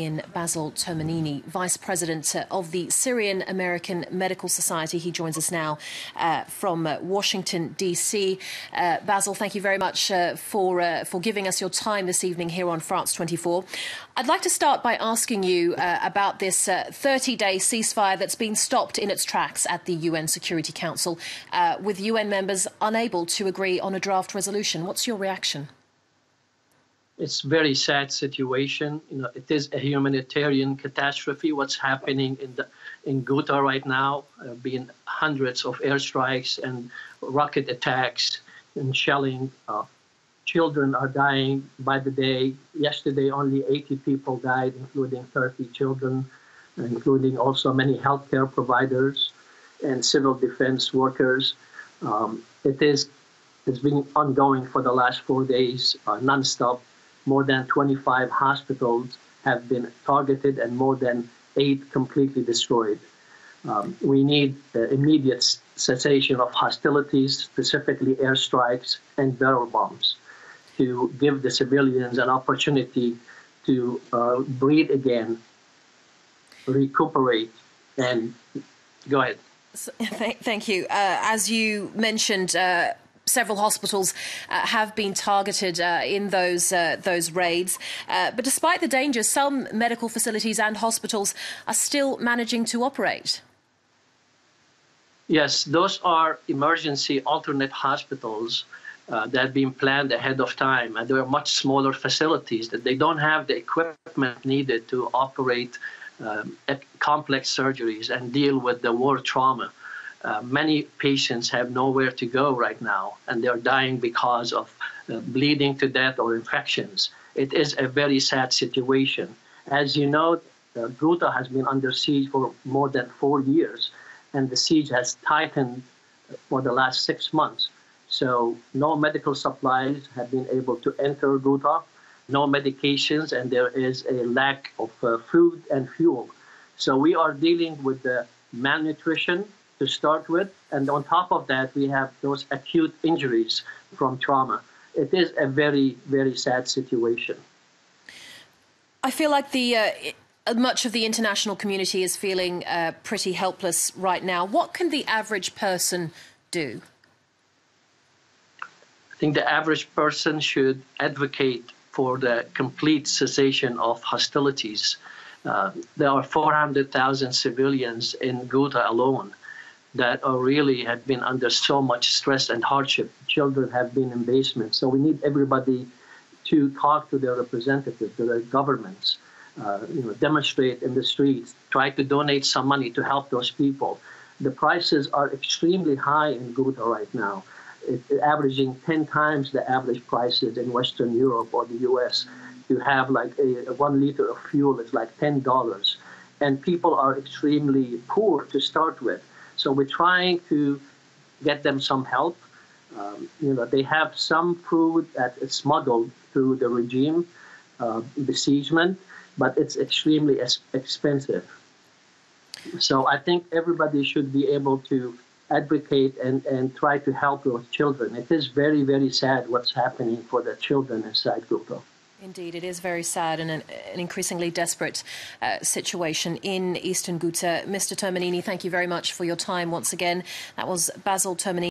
in Basel Termanini, Vice President of the Syrian American Medical Society. He joins us now uh, from uh, Washington, D.C. Uh, Basel, thank you very much uh, for, uh, for giving us your time this evening here on France 24. I'd like to start by asking you uh, about this 30 day ceasefire that's been stopped in its tracks at the UN Security Council, with UN members unable to agree on a draft resolution. What's your reaction? It's very sad situation. You know, it is a humanitarian catastrophe. What's happening in the in Ghouta right now, uh, being hundreds of airstrikes and rocket attacks and shelling. Uh, children are dying by the day. Yesterday, only 80 people died, including 30 children, including also many healthcare providers and civil defense workers. Um, it is it's been ongoing for the last four days, uh, nonstop more than 25 hospitals have been targeted and more than eight completely destroyed. Um, we need uh, immediate cessation of hostilities, specifically airstrikes and barrel bombs, to give the civilians an opportunity to uh, breathe again, recuperate, and go ahead. So, th- thank you. Uh, as you mentioned, uh, several hospitals uh, have been targeted uh, in those uh, those raids. Uh, but despite the dangers, some medical facilities and hospitals are still managing to operate. Yes, those are emergency alternate hospitals uh, that have been planned ahead of time, and they are much smaller facilities that they don't have the equipment needed to operate um, complex surgeries and deal with the war trauma. Uh, many patients have nowhere to go right now, and they're dying because of uh, bleeding to death or infections. It is a very sad situation. As you know, uh, Ghouta has been under siege for more than four years, and the siege has tightened for the last six months. So, no medical supplies have been able to enter Ghouta, no medications, and there is a lack of uh, food and fuel. So, we are dealing with the malnutrition to start with. And on top of that, we have those acute injuries from trauma. It is a very, very sad situation. I feel like the. Uh, much of the international community is feeling uh, pretty helpless right now. What can the average person do? I think the average person should advocate for the complete cessation of hostilities. Uh, there are 400,000 civilians in Ghouta alone that are really have been under so much stress and hardship. Children have been in basements. So we need everybody to talk to their representatives, to their governments, uh, you know, demonstrate in the streets, try to donate some money to help those people. The prices are extremely high in Ghouta right now, it, it, averaging 10 times the average prices in Western Europe or the US. To have like a, a one liter of fuel is like $10. And people are extremely poor to start with. So we're trying to get them some help. Um, you know, they have some food that is smuggled through the regime uh, besiegement, but it's extremely expensive. So I think everybody should be able to advocate and, and try to help those children. It is very, very sad what's happening for the children inside Ghouta. Indeed, it is very sad and an, an increasingly desperate uh, situation in Eastern Ghouta. Mr. Termanini, thank you very much for your time once again. That was Basel Termanini.